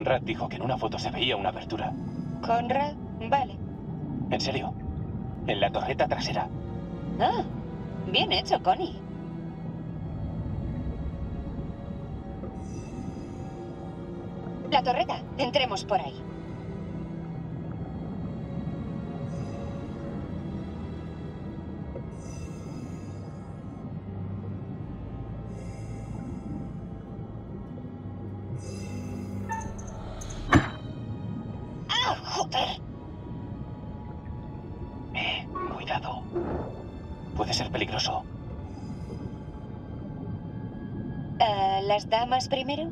Rad dijo que en una foto se veía una abertura. Conrad, vale. ¿En serio? En la torreta trasera. Ah, bien hecho, Connie. La torreta, entremos por ahí. ¿Las damas primero?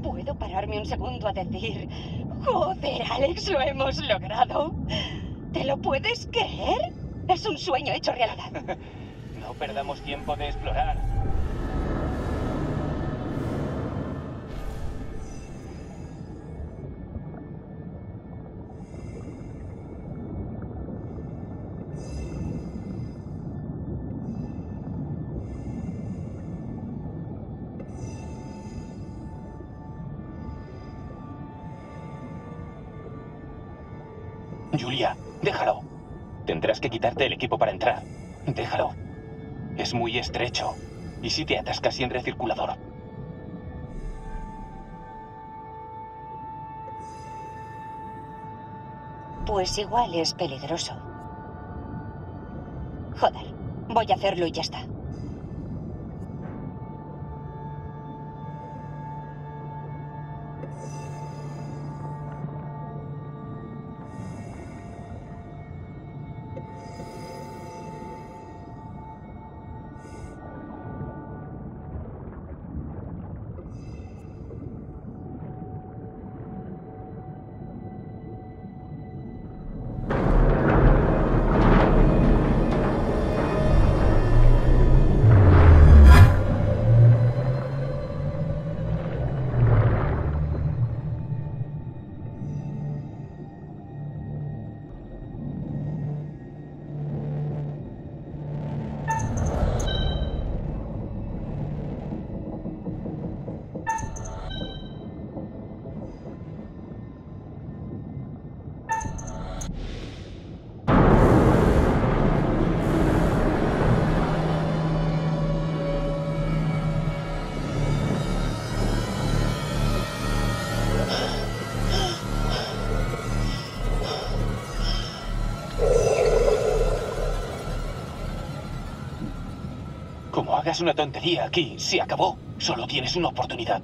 ¿Puedo pararme un segundo a decir, joder, Alex, lo hemos logrado? ¿Te lo puedes creer? Es un sueño hecho realidad. No perdamos tiempo de explorar. Julia, déjalo. Tendrás que quitarte el equipo para entrar. Déjalo. Es muy estrecho. ¿Y si te atascas sin recirculador? Pues igual es peligroso. Joder, voy a hacerlo y ya está. Hagas una tontería aquí, se acabó. Solo tienes una oportunidad.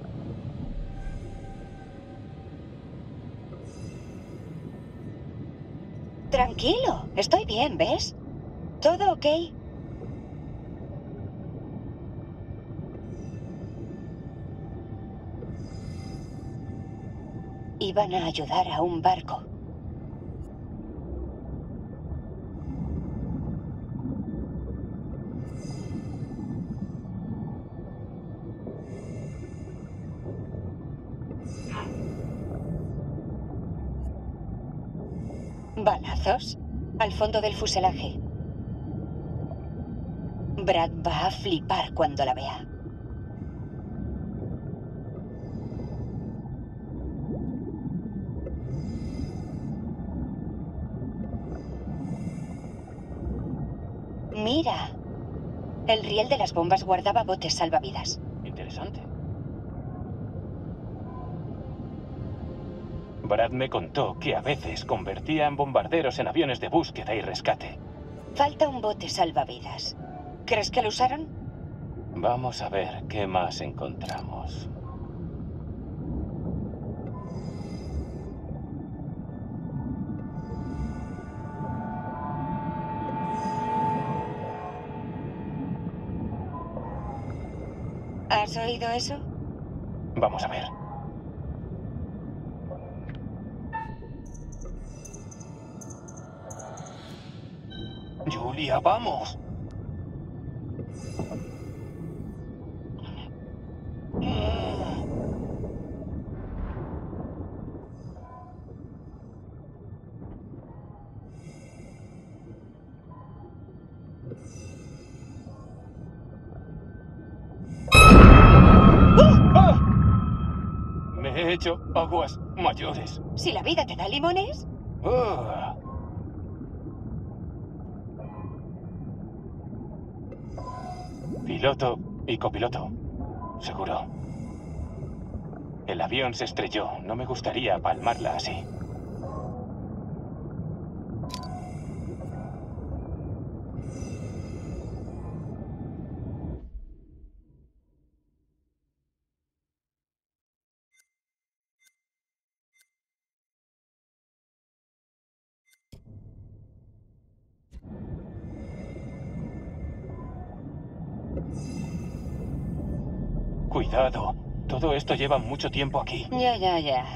Tranquilo, estoy bien, ¿ves? Todo ok. Iban a ayudar a un barco. ¿Balazos? Al fondo del fuselaje. Brad va a flipar cuando la vea. Mira. El riel de las bombas guardaba botes salvavidas. Interesante. Brad me contó que a veces convertían bombarderos en aviones de búsqueda y rescate. Falta un bote salvavidas. ¿Crees que lo usaron? Vamos a ver qué más encontramos. ¿Has oído eso? Vamos a ver. Vamos. Me he hecho aguas mayores. Si la vida te da limones. Ah. Piloto y copiloto. Seguro. El avión se estrelló. No me gustaría palmarla así. Cuidado. Todo esto lleva mucho tiempo aquí. ya, ya, ya.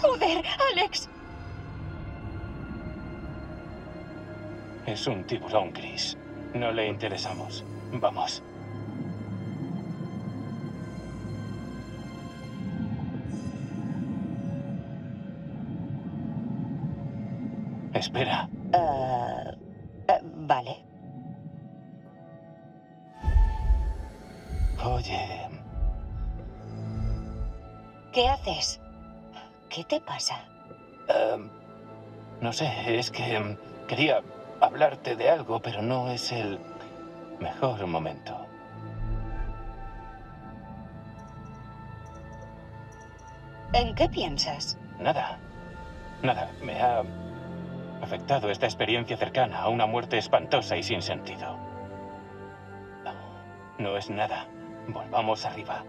¡Joder, Alex! Es un tiburón gris. No le interesamos. Vamos. Espera. Eh, vale. Oye, ¿Qué haces? ¿Qué te pasa? em, no sé, es que em, quería hablarte de algo, pero no es el mejor momento. ¿En qué piensas? Nada. Nada. Me ha afectado esta experiencia cercana a una muerte espantosa y sin sentido. No es nada. Volvamos arriba.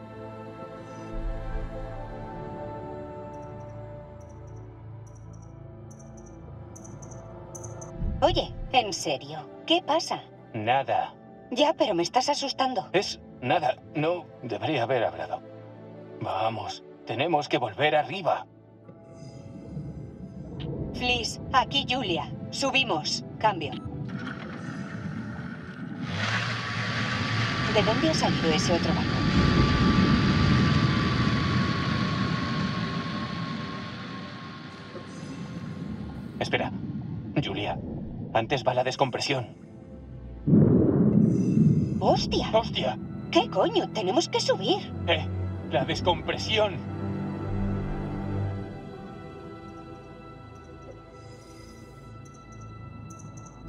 Oye, en serio, ¿qué pasa? Nada. Ya, pero me estás asustando. Es nada. No debería haber hablado. Vamos. Tenemos que volver arriba. Fliss, aquí Julia. Subimos. Cambio. ¿De dónde ha salido ese otro barco? Espera. Julia. Antes va la descompresión. ¡Hostia! ¡Hostia! ¿Qué coño? Tenemos que subir. ¡Eh! ¡La descompresión!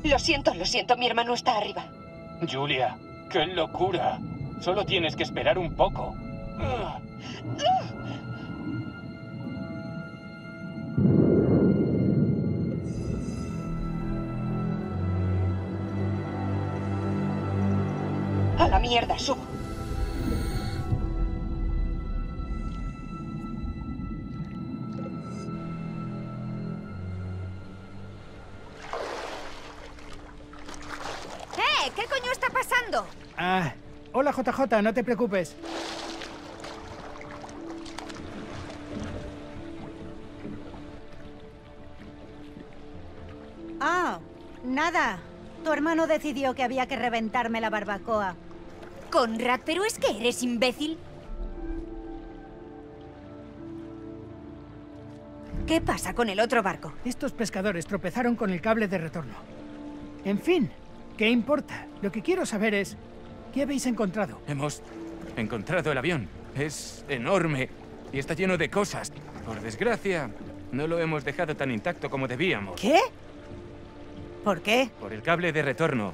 Lo siento, lo siento, mi hermano está arriba. Julia, qué locura. Solo tienes que esperar un poco. A la mierda, subo. ¡Eh! ¿Qué coño está pasando? Ah, hola JJ, no te preocupes. Ah, nada. Tu hermano decidió que había que reventarme la barbacoa. Conrad, ¿pero es que eres imbécil? ¿Qué pasa con el otro barco? Estos pescadores tropezaron con el cable de retorno. En fin, ¿qué importa? Lo que quiero saber es, ¿qué habéis encontrado? Hemos encontrado el avión. Es enorme y está lleno de cosas. Por desgracia, no lo hemos dejado tan intacto como debíamos. ¿Qué? ¿Por qué? Por el cable de retorno.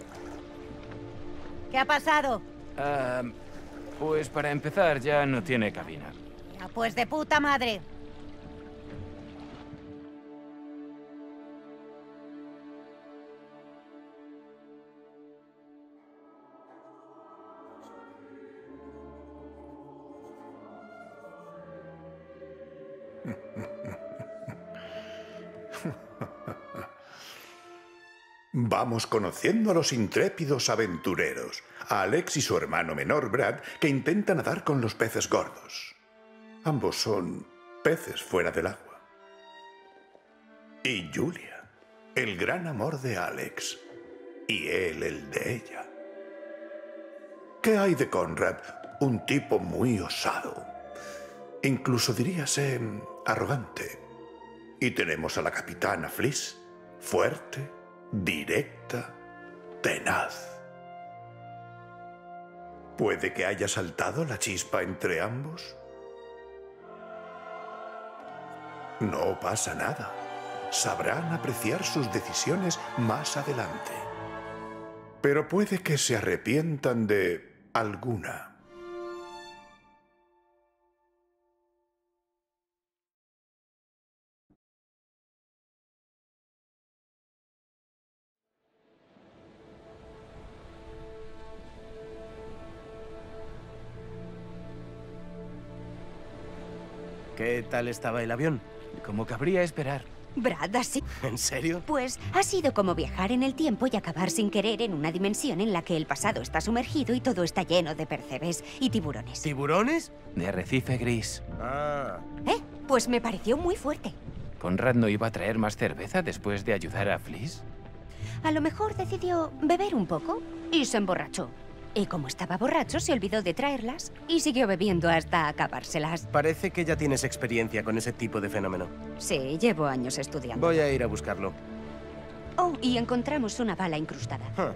¿Qué ha pasado? Ah, pues para empezar, ya no tiene cabina. Ya, pues de puta madre. Vamos conociendo a los intrépidos aventureros, a Alex y su hermano menor Brad, que intentan nadar con los peces gordos. Ambos son peces fuera del agua. Y Julia, el gran amor de Alex, y él el de ella. ¿Qué hay de Conrad? Un tipo muy osado. Incluso diríase arrogante. Y tenemos a la capitana Fliss, fuerte, directa, tenaz. ¿Puede que haya saltado la chispa entre ambos? No pasa nada. Sabrán apreciar sus decisiones más adelante. Pero puede que se arrepientan de alguna. ¿Qué tal estaba el avión? Como cabría esperar. Brad, así. ¿En serio? Pues ha sido como viajar en el tiempo y acabar sin querer en una dimensión en la que el pasado está sumergido y todo está lleno de percebes y tiburones. ¿Tiburones? De arrecife gris. Ah. ¿Eh? Pues me pareció muy fuerte. ¿Conrad no iba a traer más cerveza después de ayudar a Fliss? A lo mejor decidió beber un poco y se emborrachó. Y como estaba borracho, se olvidó de traerlas y siguió bebiendo hasta acabárselas. Parece que ya tienes experiencia con ese tipo de fenómeno. Sí, llevo años estudiando. Voy a ir a buscarlo. Oh, y encontramos una bala incrustada. Huh.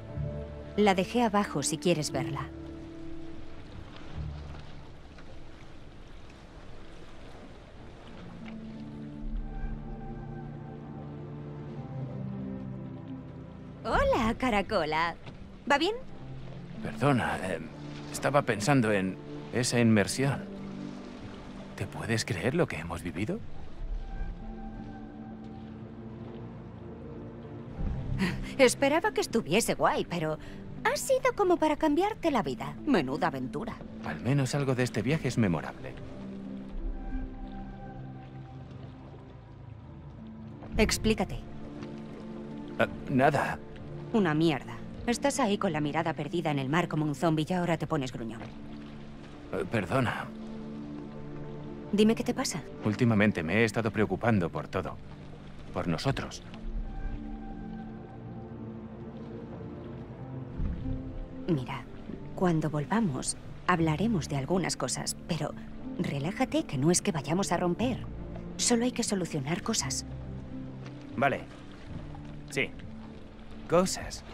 La dejé abajo si quieres verla. Hola, caracola. ¿Va bien? Perdona, eh, estaba pensando en esa inmersión. ¿Te puedes creer lo que hemos vivido? Esperaba que estuviese guay, pero ha sido como para cambiarte la vida. Menuda aventura. Al menos algo de este viaje es memorable. Explícate. Ah, nada. Una mierda. Estás ahí con la mirada perdida en el mar como un zombie y ahora te pones gruñón. Eh, perdona. Dime qué te pasa. Últimamente me he estado preocupando por todo. Por nosotros. Mira, cuando volvamos, hablaremos de algunas cosas, pero relájate que no es que vayamos a romper. Solo hay que solucionar cosas. Vale. Sí. Cosas.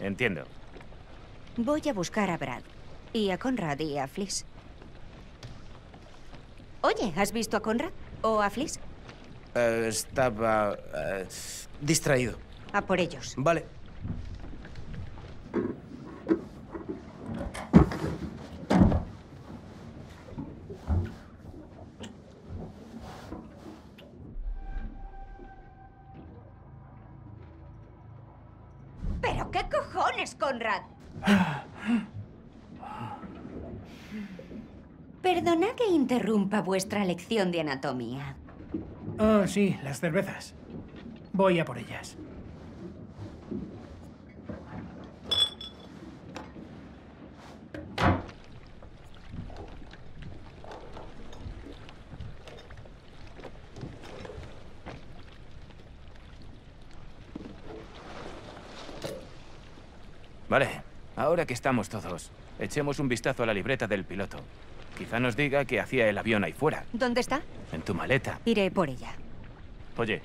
Entiendo. Voy a buscar a Brad. Y a Conrad y a Fliss. Oye, ¿has visto a Conrad? ¿O a Fliss? Eh, estaba... eh, distraído. A por ellos. Vale. ¿Pero qué cojones, Conrad? Perdona que interrumpa vuestra lección de anatomía. Oh, sí, las cervezas. Voy a por ellas. Vale. Ahora que estamos todos, echemos un vistazo a la libreta del piloto. Quizá nos diga qué hacía el avión ahí fuera, ¿Dónde está? en tu maleta. Iré por ella. Oye,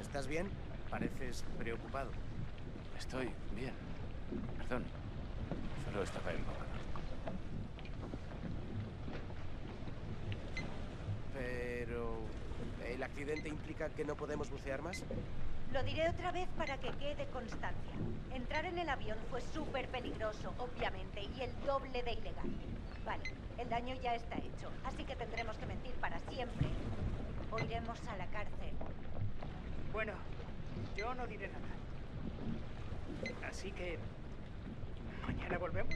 ¿Estás bien? Pareces preocupado. estoy bien. Perdón. Solo estaba embobado. Pero... ¿El accidente implica que no podemos bucear más? Lo diré otra vez para que quede constancia. Entrar en el avión fue súper peligroso, obviamente, y el doble de ilegal. Vale, el daño ya está hecho, así que tendremos que mentir para siempre. O iremos a la cárcel. Bueno, yo no diré nada. Así que... ¿Mañana volvemos?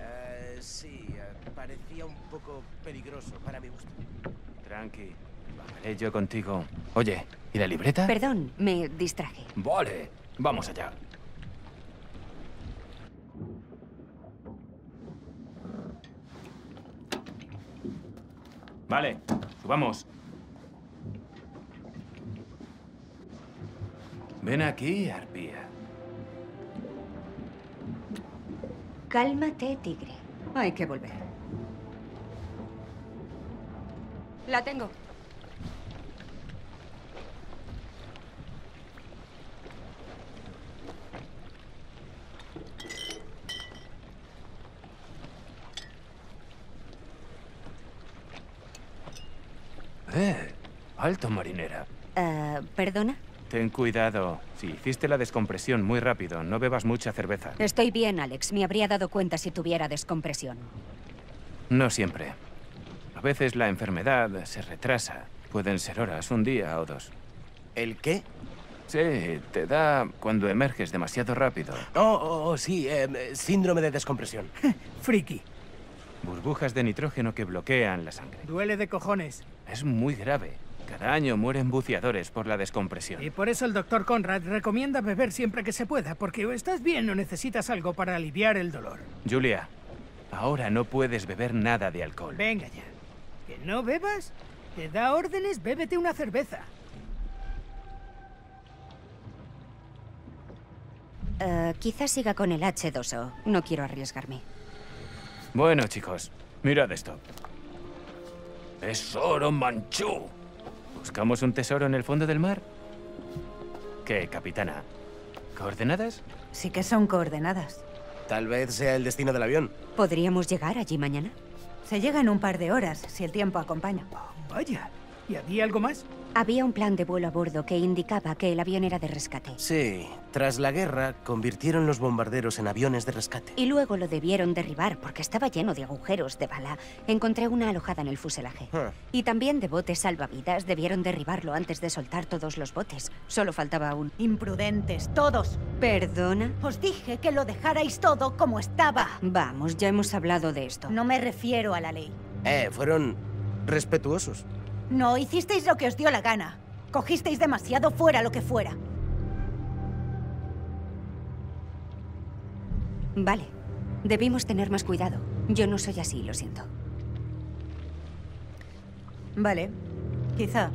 Eh, sí, eh, parecía un poco peligroso para mi gusto. Tranqui. Bajaré yo contigo. Oye, ¿y la libreta? Perdón, me distraje. Vale, vamos allá. Vale, subamos. Ven aquí, arpía. Cálmate, tigre. Hay que volver. La tengo. Eh, alto, marinera. Eh, ¿Perdona? Ten cuidado. Si hiciste la descompresión muy rápido, no bebas mucha cerveza. Estoy bien, Alex. Me habría dado cuenta si tuviera descompresión. No siempre. A veces la enfermedad se retrasa. Pueden ser horas, un día o dos. ¿El qué? Sí, te da cuando emerges demasiado rápido. Oh, oh, oh, sí, eh, síndrome de descompresión. Friki. Burbujas de nitrógeno que bloquean la sangre. Duele de cojones. Es muy grave. Cada año mueren buceadores por la descompresión. Y por eso el doctor Conrad recomienda beber siempre que se pueda, porque o estás bien o necesitas algo para aliviar el dolor. Julia, ahora no puedes beber nada de alcohol. Venga ya. ¿Que no bebas? Te da órdenes, bébete una cerveza. Eh, quizás siga con el H2O. No quiero arriesgarme. Bueno, chicos, mirad esto. Es oro manchú. ¿Buscamos un tesoro en el fondo del mar? ¿Qué, capitana? ¿Coordenadas? Sí que son coordenadas. Tal vez sea el destino del avión. ¿Podríamos llegar allí mañana? Se llega en un par de horas, si el tiempo acompaña. Vaya. ¿Y había algo más? Había un plan de vuelo a bordo que indicaba que el avión era de rescate. Sí, tras la guerra convirtieron los bombarderos en aviones de rescate. Y luego lo debieron derribar porque estaba lleno de agujeros de bala. Encontré una alojada en el fuselaje. Ah. Y también de botes salvavidas. Debieron derribarlo antes de soltar todos los botes. Solo faltaba un... Imprudentes, todos. ¿Perdona? Os dije que lo dejarais todo como estaba. Vamos, ya hemos hablado de esto. No me refiero a la ley. Eh, fueron respetuosos. No hicisteis lo que os dio la gana. Cogisteis demasiado fuera lo que fuera. Vale. Debimos tener más cuidado. Yo no soy así, lo siento. Vale. Quizá.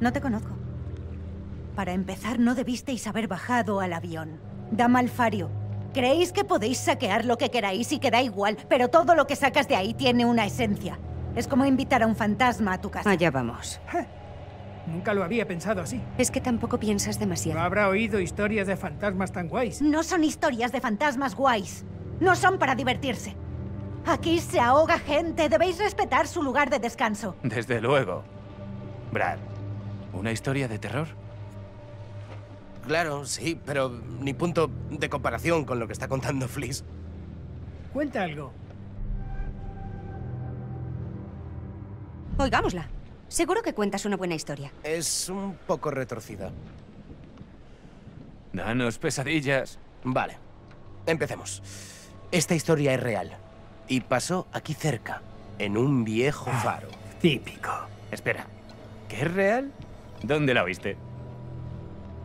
No te conozco. Para empezar, no debisteis haber bajado al avión. Dama Alfario, creéis que podéis saquear lo que queráis y que da igual, pero todo lo que sacas de ahí tiene una esencia. Es como invitar a un fantasma a tu casa. Allá vamos. Nunca lo había pensado así. Es que tampoco piensas No demasiado. habrá oído historias de fantasmas tan guays. No son historias de fantasmas guays. No son para divertirse. Aquí se ahoga gente. Debéis respetar su lugar de descanso. Desde luego. Brad, ¿una historia de terror? Claro, sí, pero ni punto de comparación con lo que está contando Fliss. Cuenta algo. Oigámosla. Seguro que cuentas una buena historia. Es un poco retorcida. Danos pesadillas. Vale, empecemos. Esta historia es real. Y pasó aquí cerca, en un viejo faro. Típico. Espera, ¿qué es real? ¿Dónde la oíste?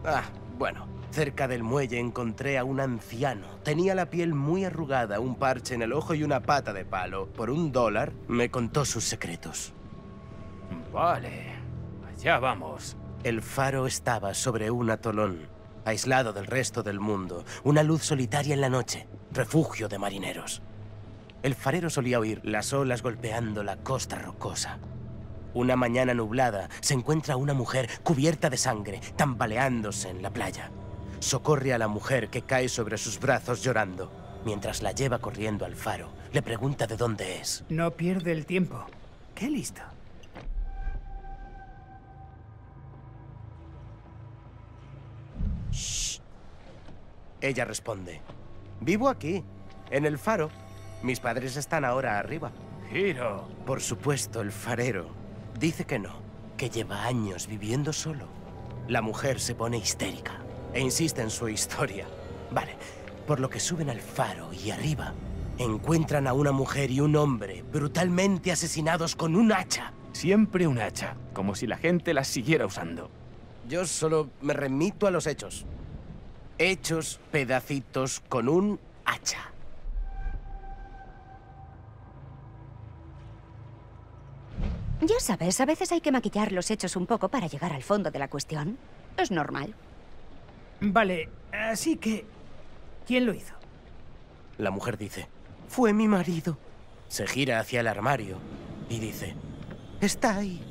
Ah, bueno. Cerca del muelle encontré a un anciano. Tenía la piel muy arrugada, un parche en el ojo y una pata de palo. Por un dólar me contó sus secretos. Vale, allá vamos. El faro estaba sobre un atolón, aislado del resto del mundo, una luz solitaria en la noche, refugio de marineros. El farero solía oír las olas golpeando la costa rocosa. Una mañana nublada se encuentra una mujer cubierta de sangre, tambaleándose en la playa. Socorre a la mujer que cae sobre sus brazos llorando. Mientras la lleva corriendo al faro, le pregunta de dónde es. No pierde el tiempo. Qué listo. Ella responde, vivo aquí, en el faro. Mis padres están ahora arriba. Giro. Por supuesto, el farero dice que no, que lleva años viviendo solo. La mujer se pone histérica e insiste en su historia. Vale, por lo que suben al faro y arriba encuentran a una mujer y un hombre brutalmente asesinados con un hacha. Siempre un hacha, como si la gente las siguiera usando. Yo solo me remito a los hechos. Hechos pedacitos con un hacha. Ya sabes, a veces hay que maquillar los hechos un poco para llegar al fondo de la cuestión. Es normal. Vale, así que... ¿Quién lo hizo? La mujer dice, fue mi marido. Se gira hacia el armario y dice, está ahí.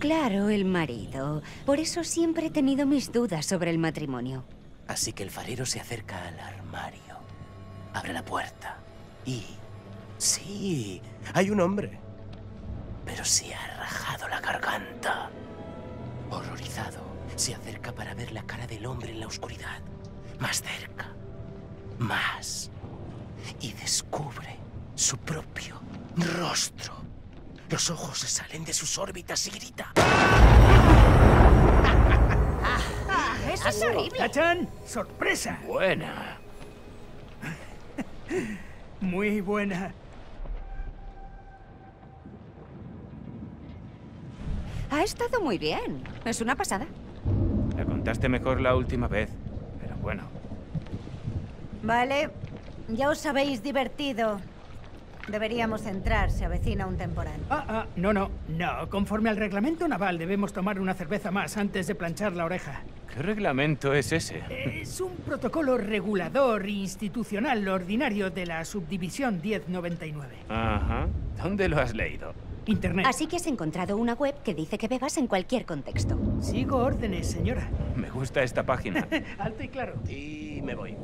Claro, el marido. Por eso siempre he tenido mis dudas sobre el matrimonio. Así que el farero se acerca al armario, abre la puerta y... Sí, hay un hombre. Pero se ha rajado la garganta. Horrorizado, se acerca para ver la cara del hombre en la oscuridad. Más cerca. Más. Y descubre su propio rostro. Los ojos se salen de sus órbitas y grita. ¡Eso es horrible! ¡Tachan! ¡Sorpresa! Buena. Muy buena. Ha estado muy bien. Es una pasada. La contaste mejor la última vez, pero bueno. Vale, ya os habéis divertido. Deberíamos entrar, se avecina un temporal. Ah, ah, no, no, no. Conforme al reglamento naval debemos tomar una cerveza más antes de planchar la oreja. ¿Qué reglamento es ese? Es un protocolo regulador institucional ordinario de la subdivisión 1099. Ajá. ¿Dónde lo has leído? Internet. Así que has encontrado una web que dice que bebas en cualquier contexto. Sigo órdenes, señora. Me gusta esta página. Alto y claro. Y me voy.